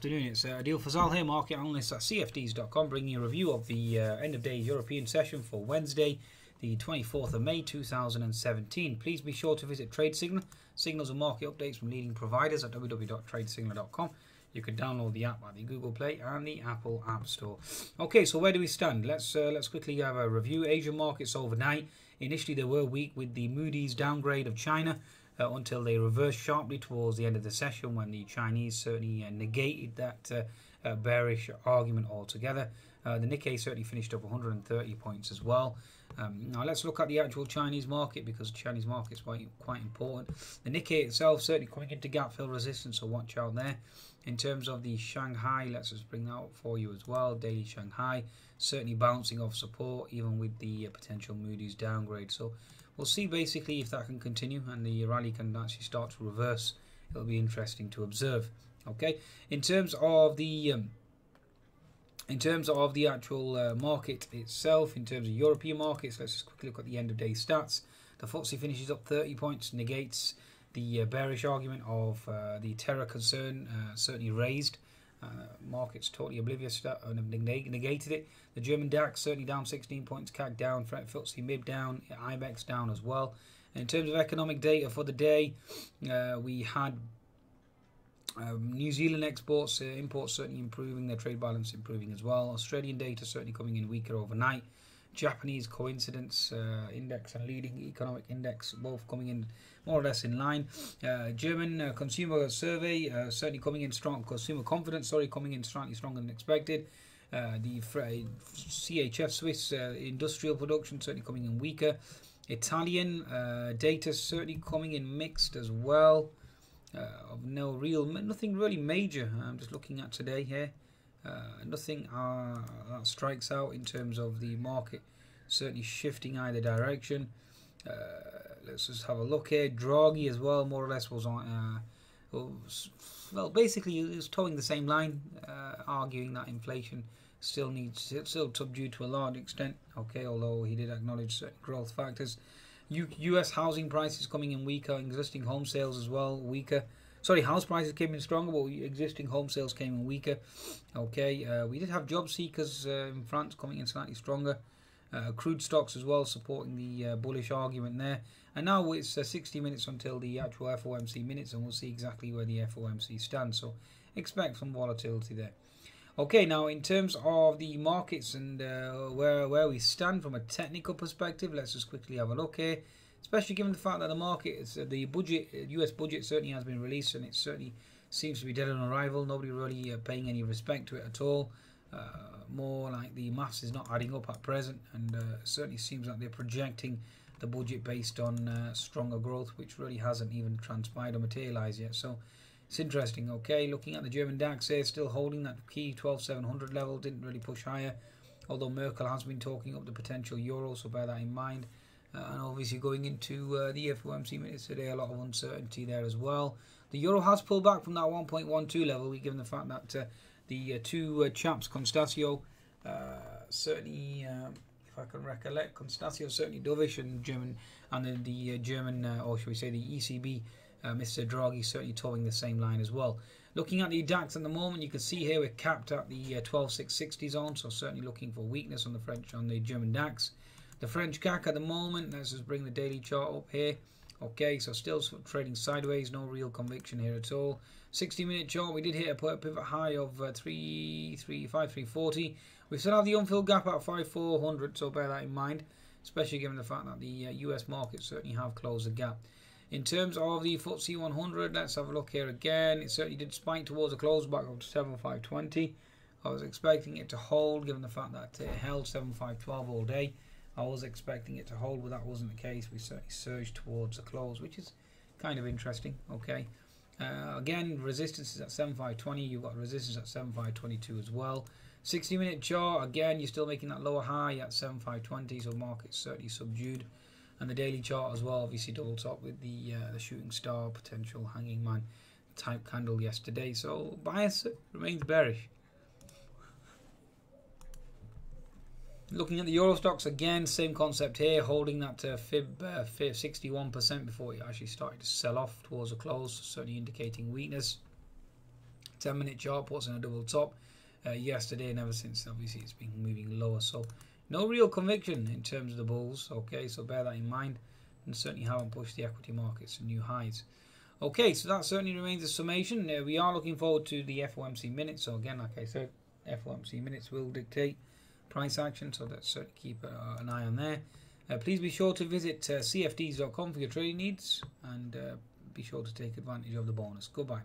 afternoon. It's uh, Adil Fazal here, market analyst at CFDs.com, bringing you a review of the uh, end of day European session for Wednesday, the 24th of May 2017. Please be sure to visit TradeSignal, signals and market updates from leading providers at www.tradesignal.com. You can download the app at the Google Play and the Apple App Store. Okay, so where do we stand? Let's uh, let's quickly have a review. Asian markets overnight. Initially, they were weak with the Moody's downgrade of China uh, until they reversed sharply towards the end of the session when the Chinese certainly uh, negated that uh, uh, bearish argument altogether. Uh, the Nikkei certainly finished up 130 points as well. Um, now let's look at the actual Chinese market because the Chinese market is quite, quite important. The Nikkei itself certainly coming into gap fill resistance, so watch out there. In terms of the Shanghai, let's just bring that up for you as well. Daily Shanghai certainly bouncing off support even with the uh, potential Moody's downgrade. So we'll see basically if that can continue and the rally can actually start to reverse. It'll be interesting to observe. Okay, in terms of the um, in terms of the actual uh, market itself, in terms of European markets, let's just quickly look at the end of day stats. The FTSE finishes up 30 points, negates the uh, bearish argument of uh, the terror concern, uh, certainly raised. Uh, markets totally oblivious to have negated it. The German DAX certainly down 16 points, CAC down, FTSE MIB down, IBEX down as well. In terms of economic data for the day, uh, we had um, New Zealand exports, uh, imports certainly improving, their trade balance improving as well. Australian data certainly coming in weaker overnight. Japanese coincidence uh, index and leading economic index both coming in more or less in line. Uh, German uh, consumer survey uh, certainly coming in strong. Consumer confidence, sorry, coming in slightly stronger than expected. Uh, the CHF Swiss industrial production certainly coming in weaker. Italian data certainly coming in mixed as well. Of no real, nothing really major. I'm just looking at today here. Uh, nothing uh, that strikes out in terms of the market certainly shifting either direction. Uh, let's just have a look here. Draghi as well, more or less, was on. Uh, was, well, basically, he was toeing the same line, uh, arguing that inflation still needs still subdued to a large extent. Okay, although he did acknowledge certain growth factors. U- U.S. housing prices coming in weaker, existing home sales as well weaker. Sorry, house prices came in stronger, but existing home sales came in weaker. Okay, uh, we did have job seekers uh, in France coming in slightly stronger. Uh, crude stocks as well supporting the uh, bullish argument there. And now it's uh, 60 minutes until the actual FOMC minutes, and we'll see exactly where the FOMC stands. So expect some volatility there. Okay, now in terms of the markets and uh, where where we stand from a technical perspective, let's just quickly have a look here especially given the fact that the market, is, uh, the budget, US uh, budget certainly has been released and it certainly seems to be dead on arrival. Nobody really uh, paying any respect to it at all. Uh, more like the maths is not adding up at present, and uh, certainly seems like they're projecting the budget based on stronger growth, which really hasn't even transpired or materialized yet. So it's interesting. Okay, looking at the German DAX here, still holding that key 12,700 level, didn't really push higher. Although Merkel has been talking up the potential euro, so bear that in mind. Uh, and obviously going into uh, the FOMC minutes today, a lot of uncertainty there as well. The euro has pulled back from that 1.12 level, given the fact that uh, the uh, two uh, chaps, Constancio, uh, certainly, um, if I can recollect, Constancio certainly dovish and German, and then the German, or should we say the ECB, Mr. Draghi, certainly toeing the same line as well. Looking at the DAX at the moment, you can see here we're capped at the 12660 zone, so certainly looking for weakness on the French, on the German DAX. The French CAC at the moment, let's just bring the daily chart up here. Okay, so still trading sideways, no real conviction here at all. 60 minute chart, we did hit a pivot high of uh, 335, 340. We still have the unfilled gap at 5400, so bear that in mind, especially given the fact that the uh, US markets certainly have closed the gap. In terms of the FTSE 100, let's have a look here again. It certainly did spike towards a close back up to 7520. I was expecting it to hold given the fact that it held 7512 all day. I was expecting it to hold, but that wasn't the case. We certainly surged towards the close, which is kind of interesting. Okay. Uh, again, resistance is at 7520. You've got resistance at 7522 as well. 60 minute chart, again, you're still making that lower high at 7520, so market's certainly subdued. And the daily chart as well, obviously double top with the uh, the shooting star potential hanging man type candle yesterday. So bias remains bearish. Looking at the Euro Stoxx again, same concept here, holding that uh, fib, uh, fib 61% before it actually started to sell off towards a close, certainly indicating weakness. 10 minute chart puts in a double top uh, yesterday and ever since obviously it's been moving lower so no real conviction in terms of the bulls. Okay so bear that in mind. And certainly haven't pushed the equity markets to new highs okay so that certainly remains a summation. Uh, we are looking forward to the FOMC minutes. So again like I said FOMC minutes will dictate price action. So let's certainly keep uh, an eye on there. Uh, please be sure to visit uh, cfds.com for your trading needs. And uh, be sure to take advantage of the bonus. Goodbye